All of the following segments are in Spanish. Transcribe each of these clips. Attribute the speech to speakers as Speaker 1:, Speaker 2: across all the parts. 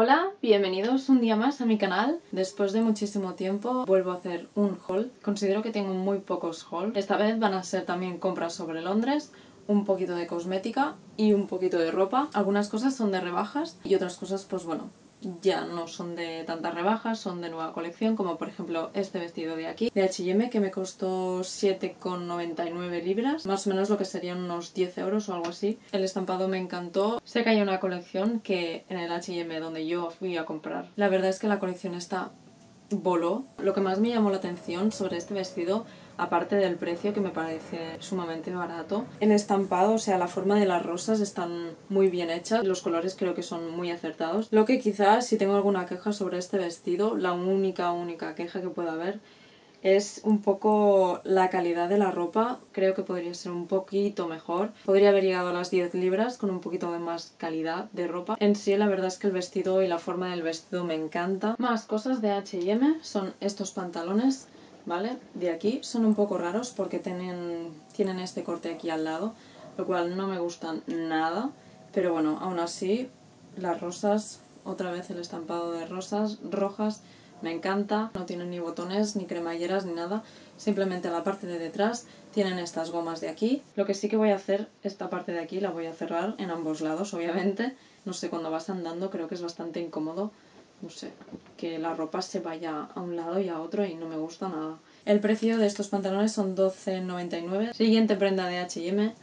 Speaker 1: Hola, bienvenidos un día más a mi canal. Después de muchísimo tiempo vuelvo a hacer un haul. Considero que tengo muy pocos hauls. Esta vez van a ser también compras sobre Londres, un poquito de cosmética y un poquito de ropa. Algunas cosas son de rebajas y otras cosas pues bueno, ya no son de tantas rebajas, son de nueva colección, como por ejemplo este vestido de aquí, de H&M, que me costó 7,99 libras, más o menos lo que serían unos 10 euros o algo así. El estampado me encantó. Sé que hay una colección que en el H&M donde yo fui a comprar. La verdad es que la colección está voló. Lo que más me llamó la atención sobre este vestido aparte del precio que me parece sumamente barato. El estampado, o sea, la forma de las rosas están muy bien hechas, los colores creo que son muy acertados. Lo que quizás si tengo alguna queja sobre este vestido, la única, única queja que pueda haber es un poco la calidad de la ropa, creo que podría ser un poquito mejor. Podría haber llegado a las 10 libras con un poquito de más calidad de ropa. En sí la verdad es que el vestido y la forma del vestido me encanta. Más cosas de H&M son estos pantalones ¿vale? De aquí. Son un poco raros porque tienen, tienen este corte aquí al lado, lo cual no me gustan nada, pero bueno, aún así las rosas, otra vez el estampado de rosas rojas, me encanta, no tienen ni botones, ni cremalleras, ni nada, simplemente la parte de detrás tienen estas gomas de aquí. Lo que sí que voy a hacer, esta parte de aquí la voy a cerrar en ambos lados, obviamente, no sé, cuando vas andando creo que es bastante incómodo no sé, que la ropa se vaya a un lado y a otro y no me gusta nada. El precio de estos pantalones son 12,99. Siguiente prenda de H&M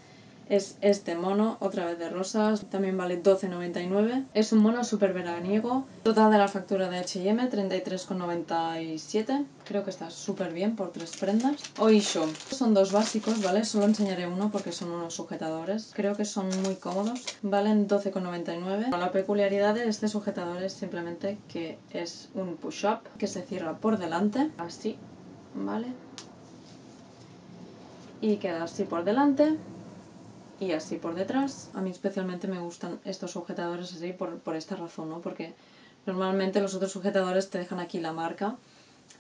Speaker 1: es este mono, otra vez de rosas, también vale 12,99. Es un mono súper veraniego. Total de la factura de H&M 33,97. Creo que está súper bien por tres prendas. Oisho. Son dos básicos, ¿vale? Solo enseñaré uno porque son unos sujetadores. Creo que son muy cómodos. Valen 12,99. La peculiaridad de este sujetador es simplemente que es un push-up que se cierra por delante, así, ¿vale? Y queda así por delante y así por detrás. A mí especialmente me gustan estos sujetadores así por, por esta razón, ¿no? Porque normalmente los otros sujetadores te dejan aquí la marca,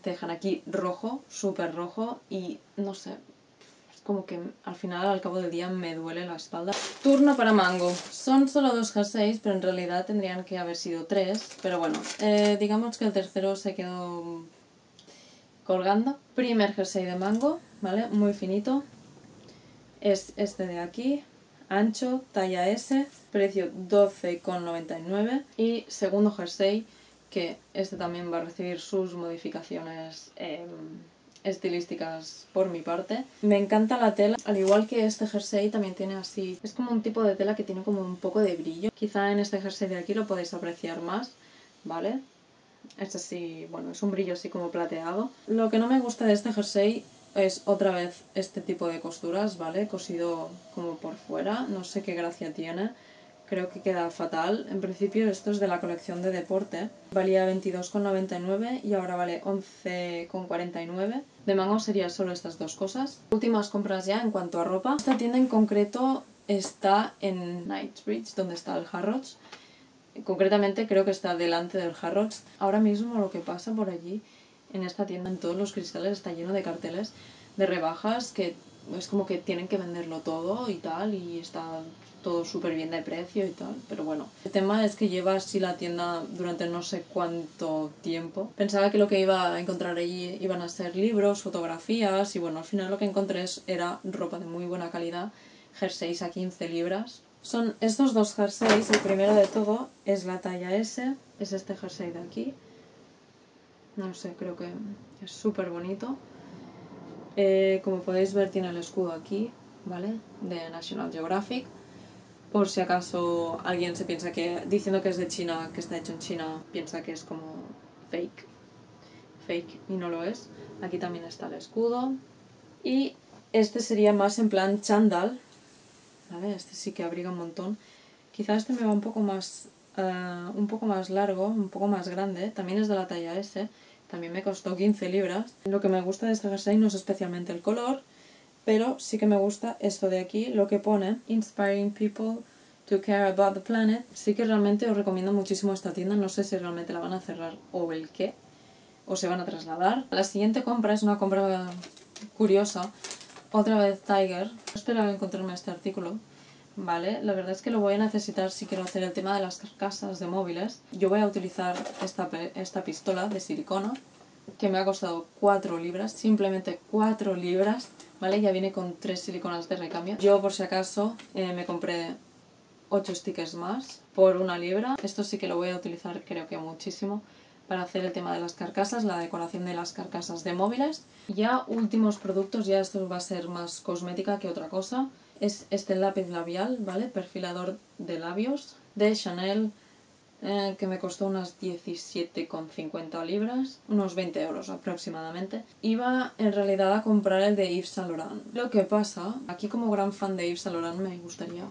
Speaker 1: te dejan aquí rojo, súper rojo y no sé, como que al final al cabo del día me duele la espalda. Turno para Mango. Son solo dos jerseys, pero en realidad tendrían que haber sido tres. Pero bueno, eh, digamos que el tercero se quedó colgando. Primer jersey de Mango, ¿vale? Muy finito, es este de aquí, ancho, talla S, precio 12,99 y segundo jersey que este también va a recibir sus modificaciones em, estilísticas por mi parte. Me encanta la tela, al igual que este jersey también tiene así, es como un tipo de tela que tiene como un poco de brillo. Quizá en este jersey de aquí lo podéis apreciar más, ¿vale? Este sí, bueno, es un brillo así como plateado. Lo que no me gusta de este jersey es otra vez este tipo de costuras, ¿vale? Cosido como por fuera, no sé qué gracia tiene. Creo que queda fatal. En principio esto es de la colección de deporte. Valía 22,99 y ahora vale 11,49. De mango sería solo estas dos cosas. Últimas compras ya en cuanto a ropa. Esta tienda en concreto está en Knightsbridge, donde está el Harrods. Concretamente creo que está delante del Harrods. Ahora mismo lo que pasa por allí en esta tienda, en todos los cristales, está lleno de carteles de rebajas que es como que tienen que venderlo todo y tal, y está todo súper bien de precio y tal, pero bueno. El tema es que lleva así la tienda durante no sé cuánto tiempo. Pensaba que lo que iba a encontrar allí iban a ser libros, fotografías, y bueno, al final lo que encontré era ropa de muy buena calidad, jerseys a 15 libras. Son estos dos jerseys, el primero de todo es la talla S, es este jersey de aquí, no sé, creo que es súper bonito. Eh, como podéis ver tiene el escudo aquí, ¿vale? De National Geographic. Por si acaso alguien se piensa que, diciendo que es de China, que está hecho en China, piensa que es como fake. Fake y no lo es. Aquí también está el escudo. Y este sería más en plan chandal, ¿vale? Este sí que abriga un montón. Quizás este me va un poco más, eh, un poco más largo, un poco más grande. También es de la talla S también me costó 15 libras. Lo que me gusta de este jersey no es especialmente el color, pero sí que me gusta esto de aquí, lo que pone Inspiring People to Care About the Planet. Sí que realmente os recomiendo muchísimo esta tienda, no sé si realmente la van a cerrar o el qué, o se van a trasladar. La siguiente compra es una compra curiosa, otra vez Tiger. Esperaba encontrarme este artículo, ¿vale? La verdad es que lo voy a necesitar si quiero hacer el tema de las carcasas de móviles. Yo voy a utilizar esta, esta pistola de silicona que me ha costado 4 libras, simplemente 4 libras, ¿vale? Ya viene con 3 siliconas de recambio. Yo por si acaso eh, me compré 8 stickers más por una libra. Esto sí que lo voy a utilizar creo que muchísimo para hacer el tema de las carcasas, la decoración de las carcasas de móviles. Ya últimos productos, ya esto va a ser más cosmética que otra cosa. Es este lápiz labial, ¿vale? Perfilador de labios de Chanel eh, que me costó unas 17,50 libras, unos 20 euros aproximadamente. Iba en realidad a comprar el de Yves Saint Laurent. Lo que pasa, aquí como gran fan de Yves Saint Laurent me gustaría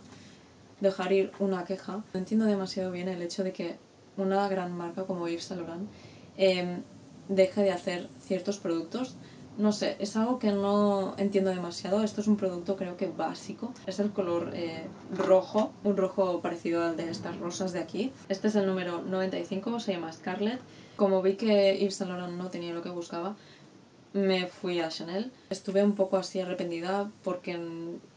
Speaker 1: dejar ir una queja. No entiendo demasiado bien el hecho de que una gran marca como Yves Saint Laurent em, deje de hacer ciertos productos no sé, es algo que no entiendo demasiado. Esto es un producto creo que básico. Es el color eh, rojo, un rojo parecido al de estas rosas de aquí. Este es el número 95, se llama Scarlett. Como vi que Yves Saint Laurent no tenía lo que buscaba, me fui a Chanel. Estuve un poco así arrepentida porque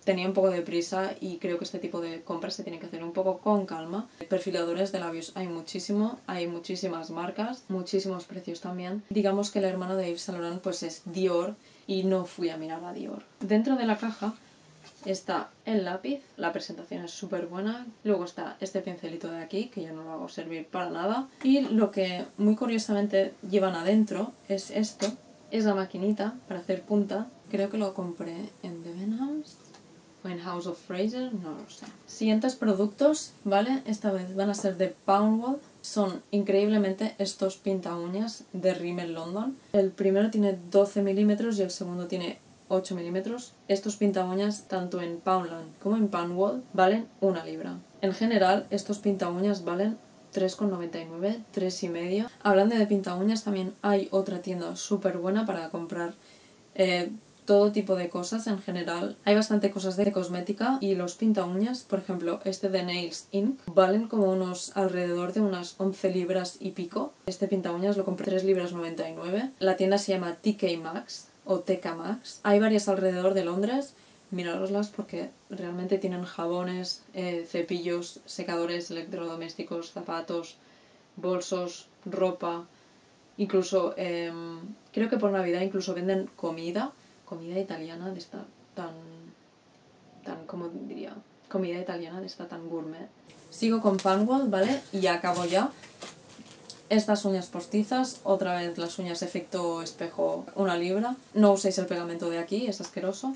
Speaker 1: tenía un poco de prisa y creo que este tipo de compras se tienen que hacer un poco con calma. Perfiladores de labios hay muchísimo, hay muchísimas marcas, muchísimos precios también. Digamos que el hermano de Yves Saint Laurent pues es Dior y no fui a mirar a Dior. Dentro de la caja está el lápiz, la presentación es súper buena. Luego está este pincelito de aquí, que yo no lo hago servir para nada. Y lo que muy curiosamente llevan adentro es esto, es la maquinita para hacer punta. Creo que lo compré en Debenhams o en House of Fraser, no lo sé. Siguientes productos, ¿vale? Esta vez van a ser de Poundwall. Son increíblemente estos pinta uñas de Rimmel London. El primero tiene 12 milímetros y el segundo tiene 8 milímetros. Estos pinta uñas, tanto en Poundland como en Poundwall, valen una libra. En general, estos pinta uñas valen 3,99, 3,5. Hablando de pinta uñas, también hay otra tienda súper buena para comprar eh, todo tipo de cosas en general. Hay bastante cosas de cosmética y los pinta uñas, por ejemplo, este de Nails Inc. valen como unos alrededor de unas 11 libras y pico. Este pinta uñas lo compré 3 libras 99. La tienda se llama TK Maxx o TK Maxx. Hay varias alrededor de Londres miraroslas porque realmente tienen jabones, eh, cepillos, secadores electrodomésticos, zapatos, bolsos, ropa, incluso em, creo que por Navidad incluso venden comida, comida italiana de esta tan, tan, como diría, comida italiana de esta tan gourmet. Sigo con Panwall, ¿vale? Y acabo ya. Estas uñas postizas, otra vez las uñas efecto espejo, una libra. No uséis el pegamento de aquí, es asqueroso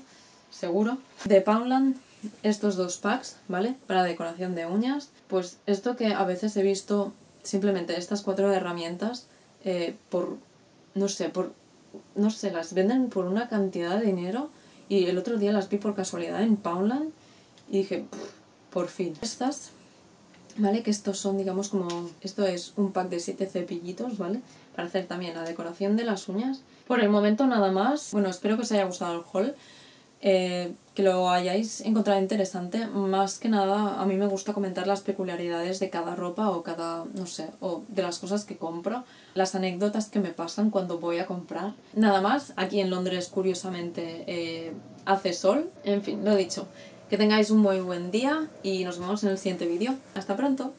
Speaker 1: seguro. De Poundland, estos dos packs, ¿vale? Para decoración de uñas. Pues esto que a veces he visto simplemente estas cuatro herramientas eh, por, no sé, por, no sé, las venden por una cantidad de dinero y el otro día las vi por casualidad en Poundland y dije, por fin. Estas, ¿vale? Que estos son, digamos, como, esto es un pack de siete cepillitos, ¿vale? Para hacer también la decoración de las uñas. Por el momento nada más. Bueno, espero que os haya gustado el haul. Eh, que lo hayáis encontrado interesante. Más que nada, a mí me gusta comentar las peculiaridades de cada ropa o cada, no sé, o de las cosas que compro, las anécdotas que me pasan cuando voy a comprar. Nada más, aquí en Londres, curiosamente, eh, hace sol. En fin, lo dicho. Que tengáis un muy buen día y nos vemos en el siguiente vídeo. Hasta pronto.